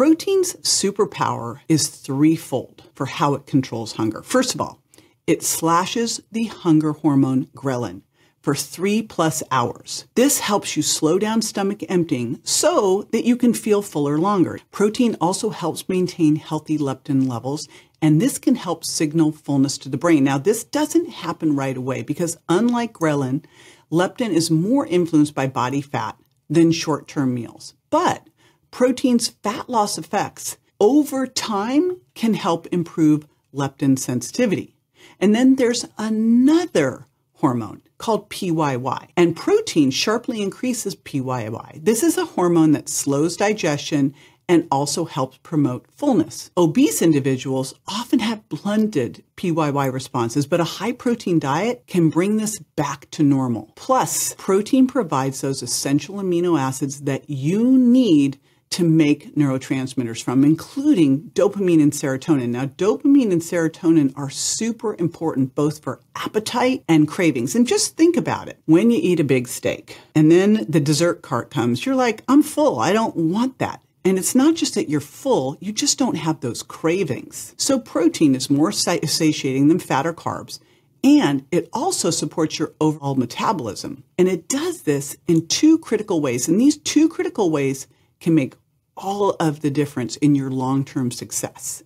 Protein's superpower is threefold for how it controls hunger. First of all, it slashes the hunger hormone ghrelin for three plus hours. This helps you slow down stomach emptying so that you can feel fuller longer. Protein also helps maintain healthy leptin levels, and this can help signal fullness to the brain. Now, this doesn't happen right away because unlike ghrelin, leptin is more influenced by body fat than short term meals. But protein's fat loss effects over time can help improve leptin sensitivity. And then there's another hormone called PYY. And protein sharply increases PYY. This is a hormone that slows digestion and also helps promote fullness. Obese individuals often have blunted PYY responses, but a high protein diet can bring this back to normal. Plus, protein provides those essential amino acids that you need to make neurotransmitters from, including dopamine and serotonin. Now, dopamine and serotonin are super important both for appetite and cravings. And just think about it. When you eat a big steak and then the dessert cart comes, you're like, I'm full. I don't want that. And it's not just that you're full, you just don't have those cravings. So protein is more satiating than fat or carbs. And it also supports your overall metabolism. And it does this in two critical ways. And these two critical ways can make all of the difference in your long term success.